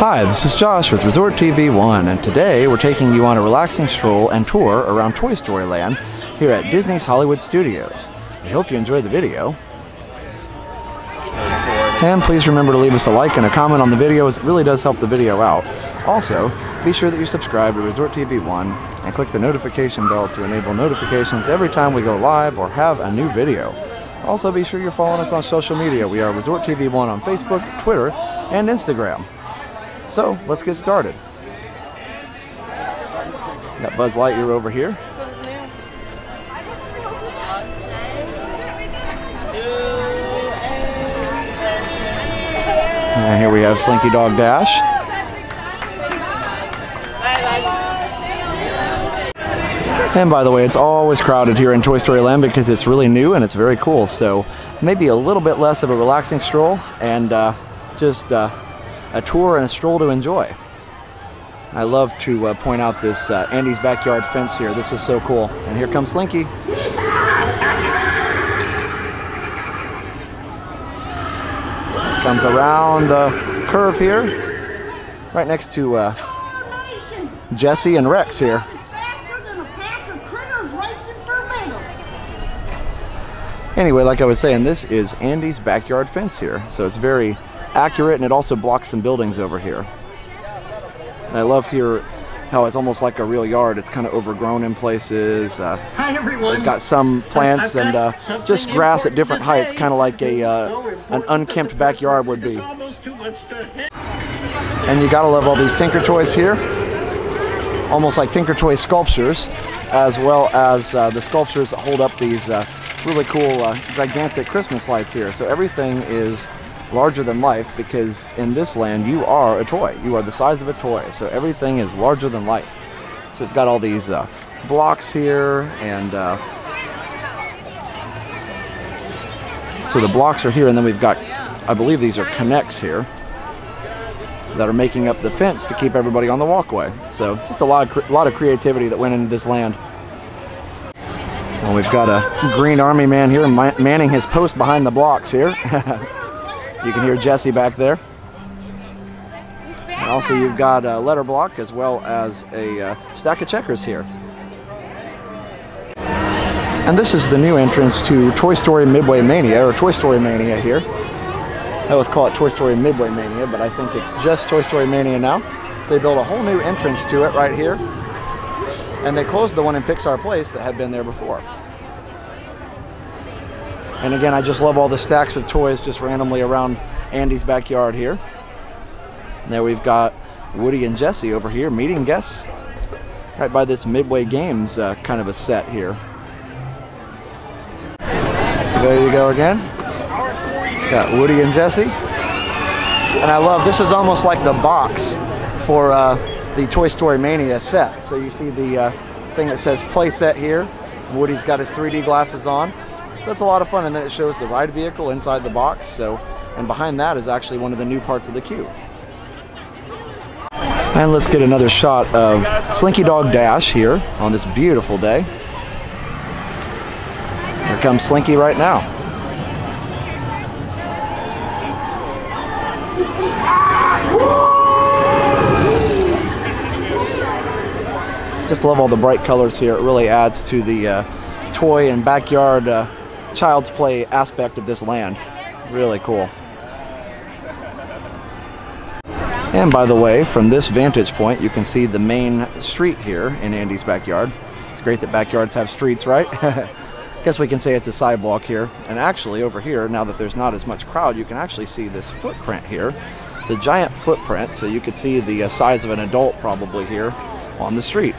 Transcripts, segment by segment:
Hi, this is Josh with Resort TV 1, and today we're taking you on a relaxing stroll and tour around Toy Story Land here at Disney's Hollywood Studios. I hope you enjoyed the video. And please remember to leave us a like and a comment on the video as it really does help the video out. Also, be sure that you subscribe to Resort TV 1 and click the notification bell to enable notifications every time we go live or have a new video. Also, be sure you're following us on social media. We are Resort TV 1 on Facebook, Twitter, and Instagram. So, let's get started. Got Buzz Lightyear over here. And here we have Slinky Dog Dash. And by the way, it's always crowded here in Toy Story Land because it's really new and it's very cool. So maybe a little bit less of a relaxing stroll and uh, just uh, a tour and a stroll to enjoy. I love to uh, point out this uh, Andy's backyard fence here. This is so cool. And here comes Slinky. Comes around the curve here, right next to uh, Jesse and Rex here. Anyway, like I was saying, this is Andy's backyard fence here. So it's very accurate and it also blocks some buildings over here. And I love here how it's almost like a real yard. It's kind of overgrown in places. Uh, Hi everyone. They've got some plants and uh, just grass at different heights, kind of like a uh, an unkempt backyard would be. And you gotta love all these Tinker Toys here, almost like Tinker Toy sculptures, as well as uh, the sculptures that hold up these uh, really cool, uh, gigantic Christmas lights here. So everything is larger than life because in this land you are a toy. You are the size of a toy. So everything is larger than life. So we've got all these uh, blocks here and uh, so the blocks are here and then we've got I believe these are K'NEX here that are making up the fence to keep everybody on the walkway. So just a lot of, a lot of creativity that went into this land. Well, we've got a green army man here manning his post behind the blocks here. You can hear Jesse back there. And also you've got a letter block as well as a uh, stack of checkers here. And this is the new entrance to Toy Story Midway Mania, or Toy Story Mania here. I always call it Toy Story Midway Mania, but I think it's just Toy Story Mania now. So they built a whole new entrance to it right here. And they closed the one in Pixar Place that had been there before. And again, I just love all the stacks of toys just randomly around Andy's backyard here. And there we've got Woody and Jesse over here meeting guests right by this Midway Games uh, kind of a set here. So there you go again. Got Woody and Jesse. And I love, this is almost like the box for uh, the Toy Story Mania set. So you see the uh, thing that says play set here. Woody's got his 3D glasses on. So that's a lot of fun. And then it shows the ride vehicle inside the box. So, and behind that is actually one of the new parts of the queue. And let's get another shot of Slinky Dog Dash here on this beautiful day. Here comes Slinky right now. Just love all the bright colors here. It really adds to the uh, toy and backyard uh, child's play aspect of this land. Really cool. And by the way, from this vantage point, you can see the main street here in Andy's backyard. It's great that backyards have streets, right? Guess we can say it's a sidewalk here. And actually over here, now that there's not as much crowd, you can actually see this footprint here. It's a giant footprint, so you could see the uh, size of an adult probably here on the street.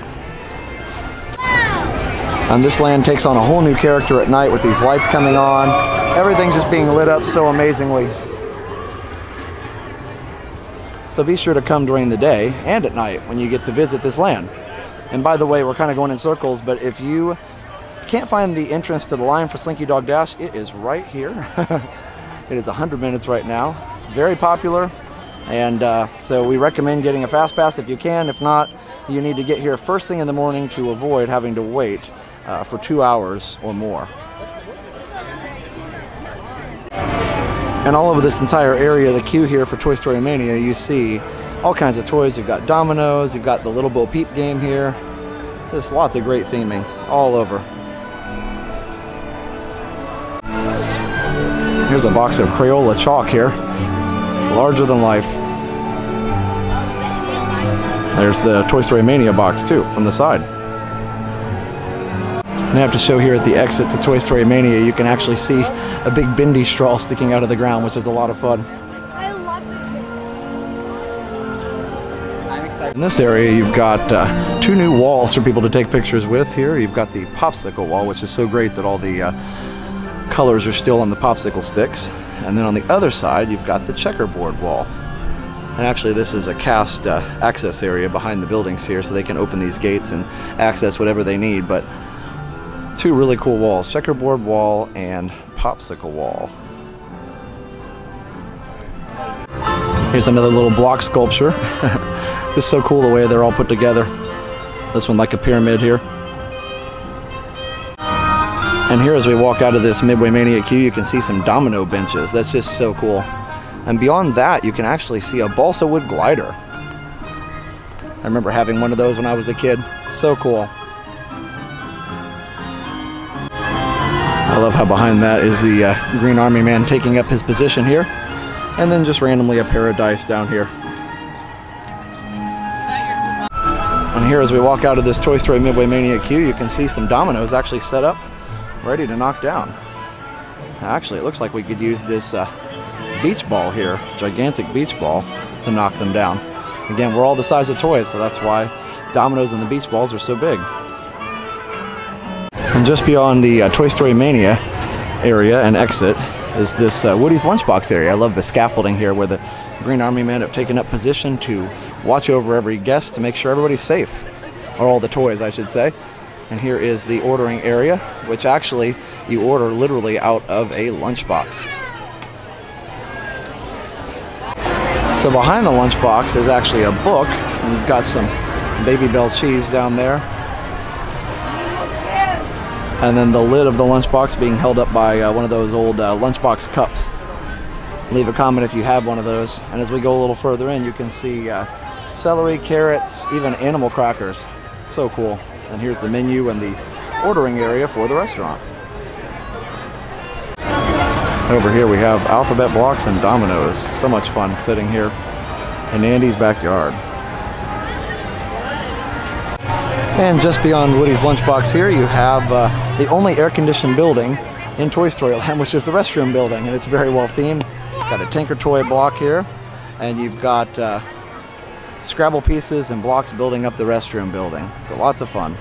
And this land takes on a whole new character at night with these lights coming on. Everything's just being lit up so amazingly. So be sure to come during the day and at night when you get to visit this land. And by the way, we're kind of going in circles, but if you can't find the entrance to the line for Slinky Dog Dash, it is right here. it is 100 minutes right now. It's very popular, and uh, so we recommend getting a fast pass if you can. If not, you need to get here first thing in the morning to avoid having to wait uh, for two hours or more. And all over this entire area, the queue here for Toy Story Mania, you see all kinds of toys. You've got dominoes, you've got the Little Bo Peep game here. Just lots of great theming all over. Here's a box of Crayola chalk here, larger than life. There's the Toy Story Mania box too, from the side. And I have to show here at the exit to Toy Story Mania, you can actually see a big bendy straw sticking out of the ground, which is a lot of fun. I love it. In this area, you've got uh, two new walls for people to take pictures with here. You've got the popsicle wall, which is so great that all the uh, colors are still on the popsicle sticks. And then on the other side, you've got the checkerboard wall. And actually, this is a cast uh, access area behind the buildings here, so they can open these gates and access whatever they need. But two really cool walls checkerboard wall and popsicle wall. Here's another little block sculpture. Just so cool the way they're all put together. This one like a pyramid here. And here as we walk out of this Midway Mania queue, you can see some domino benches. That's just so cool. And beyond that, you can actually see a balsa wood glider. I remember having one of those when I was a kid. So cool. Love how behind that is the uh, Green Army man taking up his position here. And then just randomly a pair of dice down here. And here as we walk out of this Toy Story Midway Mania queue, you can see some dominoes actually set up, ready to knock down. Actually, it looks like we could use this uh, beach ball here, gigantic beach ball, to knock them down. Again, we're all the size of toys, so that's why dominoes and the beach balls are so big. And just beyond the uh, Toy Story Mania area and exit is this uh, Woody's Lunchbox area. I love the scaffolding here where the Green Army men have taken up position to watch over every guest to make sure everybody's safe, or all the toys, I should say. And here is the ordering area, which actually you order literally out of a lunchbox. So behind the lunchbox is actually a book, you've got some Babybel cheese down there. And then the lid of the lunchbox being held up by uh, one of those old uh, lunchbox cups. Leave a comment if you have one of those. And as we go a little further in, you can see uh, celery, carrots, even animal crackers. So cool. And here's the menu and the ordering area for the restaurant. Over here we have alphabet blocks and dominoes. So much fun sitting here in Andy's backyard. And just beyond Woody's Lunchbox here, you have uh, the only air-conditioned building in Toy Story Land, which is the restroom building, and it's very well themed. Got a Tinker Toy block here, and you've got uh, Scrabble pieces and blocks building up the restroom building. So lots of fun.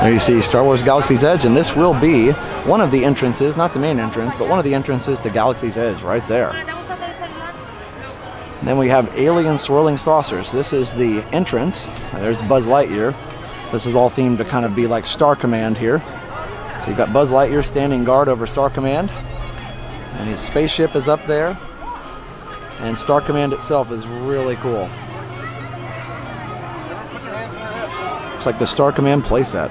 There you see Star Wars Galaxy's Edge, and this will be one of the entrances, not the main entrance, but one of the entrances to Galaxy's Edge right there. And then we have Alien Swirling Saucers. This is the entrance. There's Buzz Lightyear. This is all themed to kind of be like Star Command here. So you've got Buzz Lightyear standing guard over Star Command. And his spaceship is up there. And Star Command itself is really cool. Looks like the Star Command playset.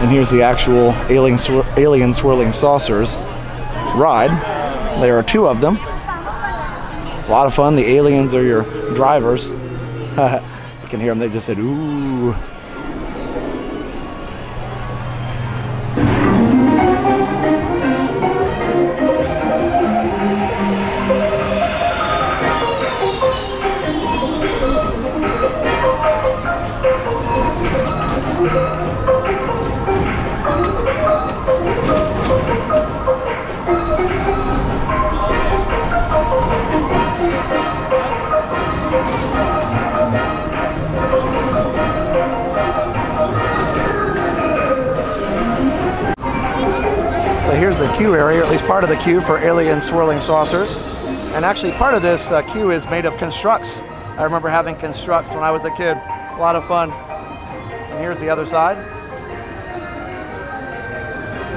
And here's the actual alien, swir alien swirling saucers ride. There are two of them. A lot of fun. The aliens are your drivers. you can hear them. They just said, ooh. Queue area, or at least part of the queue for alien swirling saucers. And actually part of this uh, queue is made of constructs. I remember having constructs when I was a kid. A lot of fun. And here's the other side.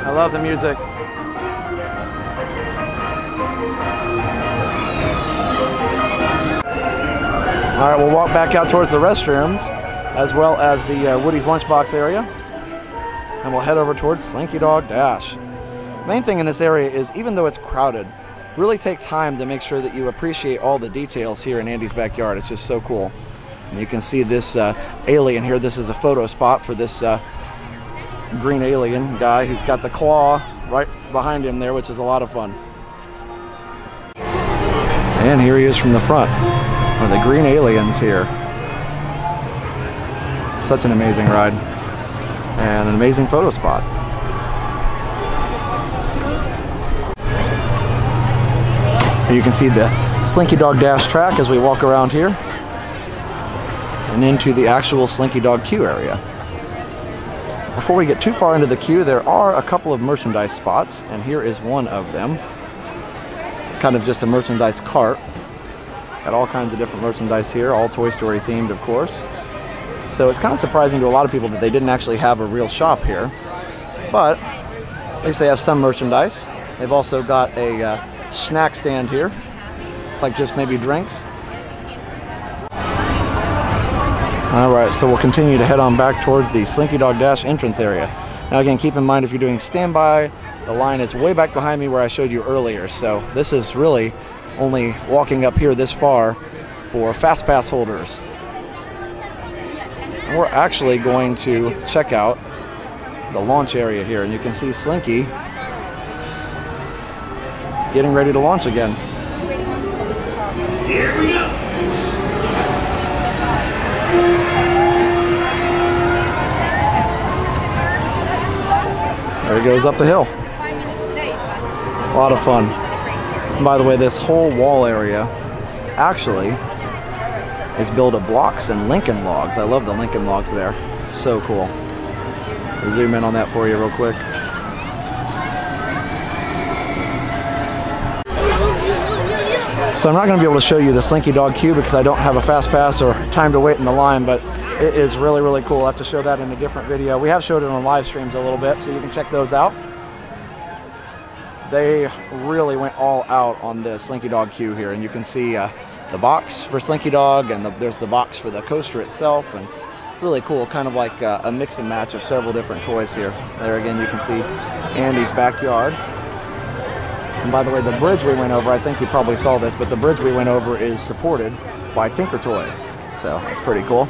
I love the music. All right, we'll walk back out towards the restrooms as well as the uh, Woody's Lunchbox area. and we'll head over towards Slinky Dog Dash. Main thing in this area is even though it's crowded, really take time to make sure that you appreciate all the details here in Andy's backyard. It's just so cool. And you can see this uh, alien here. This is a photo spot for this uh, green alien guy. He's got the claw right behind him there, which is a lot of fun. And here he is from the front. One of the green aliens here. Such an amazing ride. And an amazing photo spot. You can see the Slinky Dog Dash track as we walk around here and into the actual Slinky Dog queue area. Before we get too far into the queue, there are a couple of merchandise spots, and here is one of them. It's kind of just a merchandise cart. Got all kinds of different merchandise here, all Toy Story themed, of course. So it's kind of surprising to a lot of people that they didn't actually have a real shop here. But at least they have some merchandise. They've also got a uh, snack stand here. Looks like just maybe drinks. All right, so we'll continue to head on back towards the Slinky Dog Dash entrance area. Now again, keep in mind if you're doing standby, the line is way back behind me where I showed you earlier. So this is really only walking up here this far for Fast Pass holders. And we're actually going to check out the launch area here, and you can see Slinky getting ready to launch again. Here we go. There he goes up the hill. A lot of fun. And by the way, this whole wall area actually is built of blocks and Lincoln logs. I love the Lincoln logs there. So cool. I'll zoom in on that for you real quick. So I'm not going to be able to show you the Slinky Dog queue because I don't have a fast pass or time to wait in the line, but it is really, really cool. I'll have to show that in a different video. We have showed it on live streams a little bit, so you can check those out. They really went all out on the Slinky Dog queue here, and you can see uh, the box for Slinky Dog, and the, there's the box for the coaster itself, and it's really cool, kind of like uh, a mix and match of several different toys here. There again, you can see Andy's backyard. And by the way, the bridge we went over, I think you probably saw this, but the bridge we went over is supported by Tinker Toys. So that's pretty cool.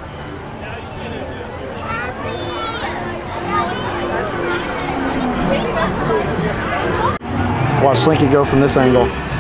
Let's watch Slinky go from this angle.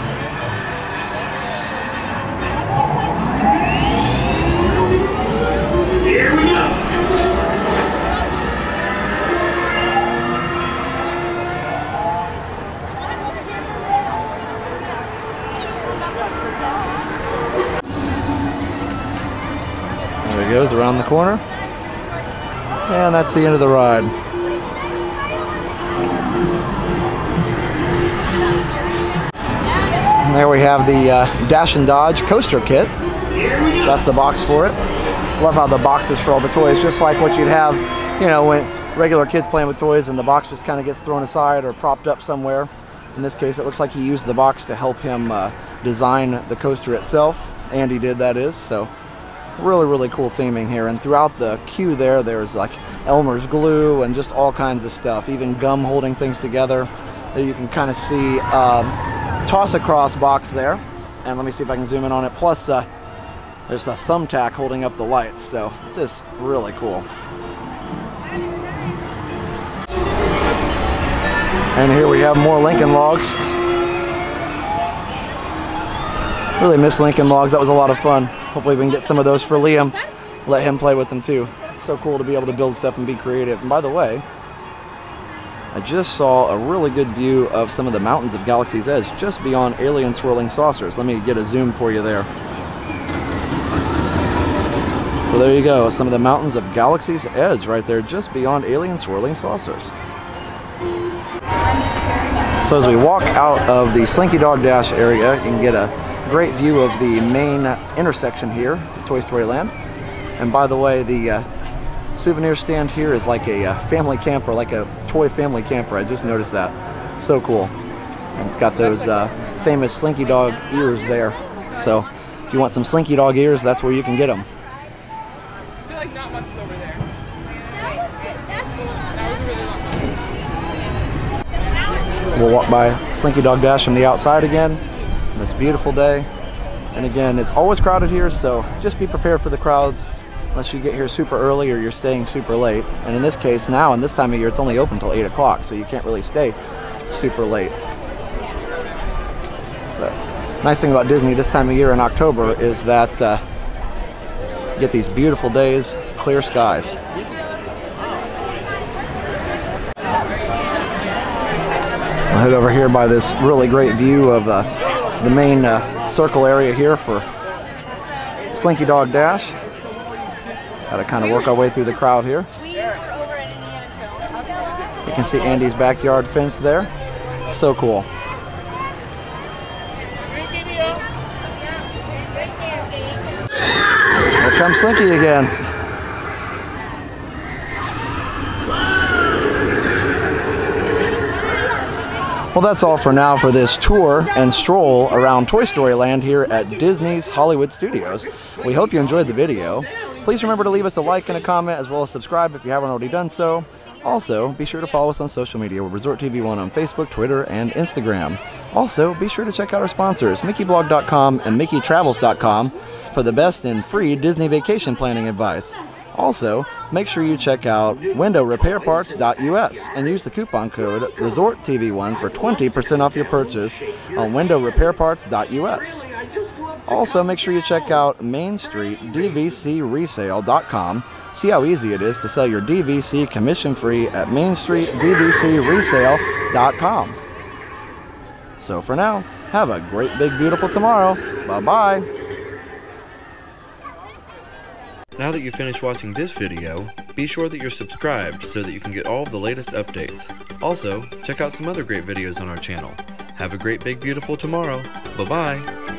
Corner. And that's the end of the ride. And there we have the uh, Dash and Dodge coaster kit. That's the box for it. Love how the box is for all the toys, just like what you'd have, you know, when regular kids playing with toys and the box just kind of gets thrown aside or propped up somewhere. In this case, it looks like he used the box to help him uh, design the coaster itself. Andy did, that is. So, really, really cool theming here. And throughout the queue there, there's like Elmer's glue and just all kinds of stuff, even gum holding things together. There you can kind of see um, toss across box there. And let me see if I can zoom in on it. Plus, uh, there's the thumbtack holding up the lights, so just really cool. And here we have more Lincoln logs. Really miss Lincoln logs. That was a lot of fun. Hopefully we can get some of those for Liam. Let him play with them too. So cool to be able to build stuff and be creative. And by the way, I just saw a really good view of some of the mountains of Galaxy's Edge just beyond alien swirling saucers. Let me get a zoom for you there. So there you go, some of the mountains of Galaxy's Edge right there, just beyond alien swirling saucers. So as we walk out of the Slinky Dog Dash area, you can get a great view of the main intersection here, Toy Story Land. And by the way, the uh, souvenir stand here is like a uh, family camper, like a toy family camper. I just noticed that. So cool. And it's got those uh, famous Slinky Dog ears there. So if you want some Slinky Dog ears, that's where you can get them. We'll walk by Slinky Dog Dash from the outside again. This beautiful day. And again, it's always crowded here, so just be prepared for the crowds unless you get here super early or you're staying super late. And in this case, now, in this time of year, it's only open until 8 o'clock, so you can't really stay super late. But nice thing about Disney this time of year in October is that uh, you get these beautiful days, clear skies. I'll head over here by this really great view of uh, the main uh, circle area here for Slinky Dog Dash. Got to kind of work our way through the crowd here. You can see Andy's backyard fence there. So cool. Here comes Slinky again. Well, that's all for now for this tour and stroll around Toy Story Land here at Disney's Hollywood Studios. We hope you enjoyed the video. Please remember to leave us a like and a comment as well as subscribe if you haven't already done so. Also, be sure to follow us on social media with Resort TV One on Facebook, Twitter, and Instagram. Also, be sure to check out our sponsors, MickeyBlog.com and MickeyTravels.com, for the best in free Disney vacation planning advice. Also, make sure you check out windowrepairparts.us and use the coupon code ResortTV1 for 20% off your purchase on windowrepairparts.us. Also, make sure you check out MainStreetDVCResale.com. See how easy it is to sell your DVC commission free at MainStreetDVCResale.com. So for now, have a great, big, beautiful tomorrow. Bye bye. Now that you've finished watching this video, be sure that you're subscribed so that you can get all of the latest updates. Also, check out some other great videos on our channel. Have a great big beautiful tomorrow. Bye bye!